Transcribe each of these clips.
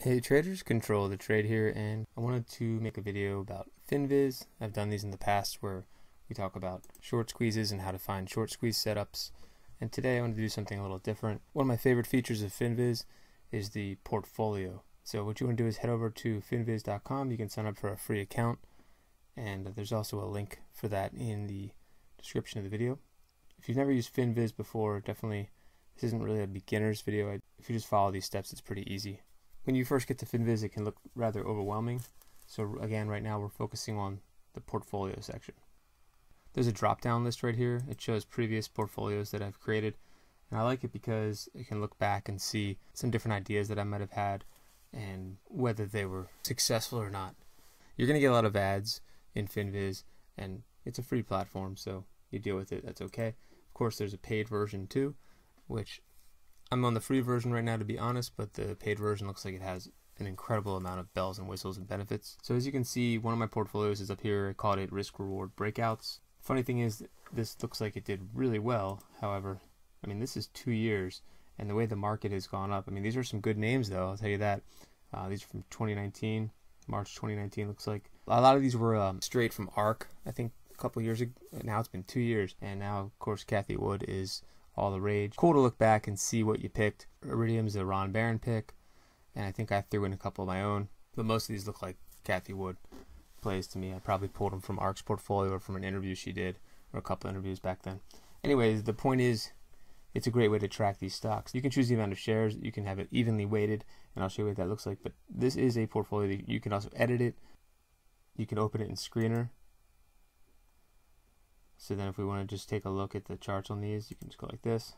Hey traders, control the trade here and I wanted to make a video about FinViz. I've done these in the past where we talk about short squeezes and how to find short squeeze setups. And today I want to do something a little different. One of my favorite features of FinViz is the portfolio. So what you want to do is head over to finviz.com. You can sign up for a free account and there's also a link for that in the description of the video. If you've never used FinViz before, definitely this isn't really a beginner's video. If you just follow these steps, it's pretty easy when you first get to FinViz, it can look rather overwhelming. So again, right now we're focusing on the portfolio section. There's a drop-down list right here. It shows previous portfolios that I've created. And I like it because it can look back and see some different ideas that I might have had and whether they were successful or not. You're going to get a lot of ads in FinViz and it's a free platform, so you deal with it. That's okay. Of course, there's a paid version too, which I'm on the free version right now to be honest, but the paid version looks like it has an incredible amount of bells and whistles and benefits. So as you can see, one of my portfolios is up here. I called it risk reward breakouts. Funny thing is, this looks like it did really well. However, I mean, this is two years, and the way the market has gone up. I mean, these are some good names, though. I'll tell you that. Uh, these are from 2019, March 2019. Looks like a lot of these were um, straight from ARK. I think a couple years ago. Now it's been two years, and now of course Cathie Wood is all the rage. Cool to look back and see what you picked. Iridium's a Ron Baron pick, and I think I threw in a couple of my own, but most of these look like Cathie Wood plays to me. I probably pulled them from ARK's portfolio or from an interview she did, or a couple interviews back then. Anyways, the point is, it's a great way to track these stocks. You can choose the amount of shares, you can have it evenly weighted, and I'll show you what that looks like. But this is a portfolio that you can also edit it. You can open it in Screener, so then if we want to just take a look at the charts on these, you can just go like this.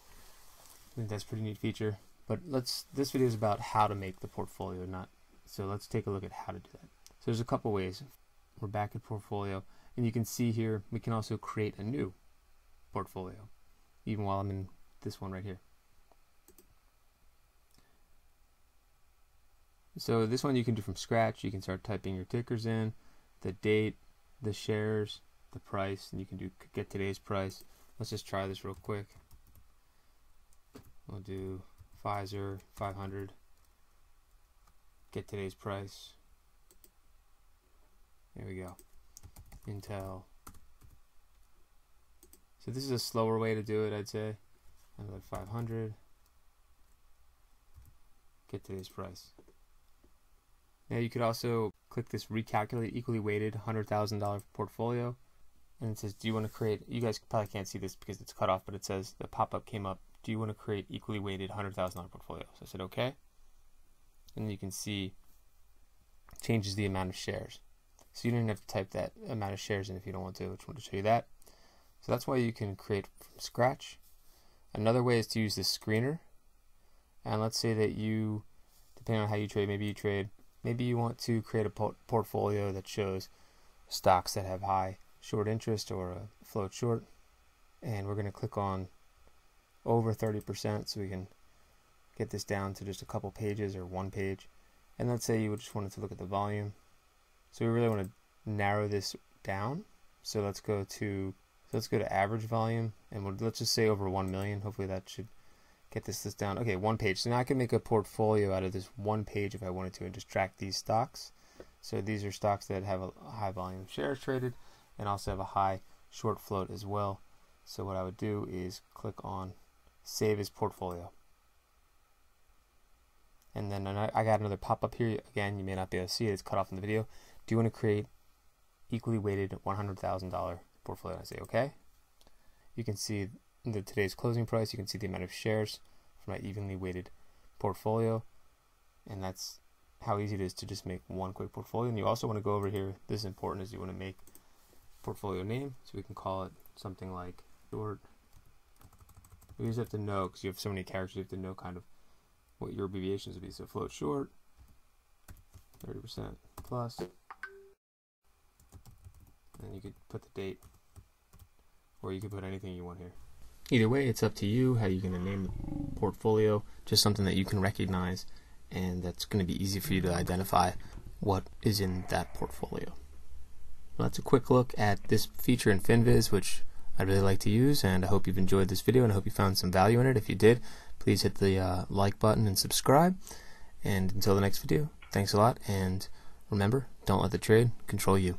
I think that's a pretty neat feature. But let's this video is about how to make the portfolio, not so let's take a look at how to do that. So there's a couple ways. We're back at portfolio, and you can see here we can also create a new portfolio, even while I'm in this one right here. So this one you can do from scratch. You can start typing your tickers in, the date, the shares, the price, and you can do get today's price. Let's just try this real quick. We'll do Pfizer 500. Get today's price. There we go. Intel. So this is a slower way to do it, I'd say. Another 500. Get today's price. Now you could also click this recalculate equally weighted $100,000 portfolio. And it says do you want to create you guys probably can't see this because it's cut off but it says the pop-up came up. Do you want to create equally weighted $100,000 portfolio? So I said okay. And you can see changes the amount of shares. So you don't have to type that amount of shares in if you don't want to. Which one to show you that. So that's why you can create from scratch. Another way is to use the screener. And let's say that you depending on how you trade maybe you trade Maybe you want to create a portfolio that shows stocks that have high short interest or a float short. And we're going to click on over 30% so we can get this down to just a couple pages or one page. And let's say you just wanted to look at the volume. So we really want to narrow this down. So let's go to so let's go to average volume and we'll, let's just say over 1 million. Hopefully that should get this list down. Okay, one page. So now I can make a portfolio out of this one page if I wanted to and just track these stocks. So these are stocks that have a high volume of shares traded and also have a high short float as well. So what I would do is click on Save as Portfolio. And then I got another pop-up here. Again, you may not be able to see it. It's cut off in the video. Do you want to create equally weighted $100,000 portfolio? I say OK. You can see the today's closing price, you can see the amount of shares for my evenly weighted portfolio. And that's how easy it is to just make one quick portfolio. And you also want to go over here, this is important, is you want to make portfolio name. So we can call it something like short. We just have to know, because you have so many characters, you have to know kind of what your abbreviations would be. So float short, 30% plus. And you could put the date, or you could put anything you want here. Either way, it's up to you how you're going to name the portfolio, just something that you can recognize and that's going to be easy for you to identify what is in that portfolio. Well, that's a quick look at this feature in FinViz, which I really like to use, and I hope you've enjoyed this video and I hope you found some value in it. If you did, please hit the uh, like button and subscribe. And until the next video, thanks a lot, and remember, don't let the trade control you.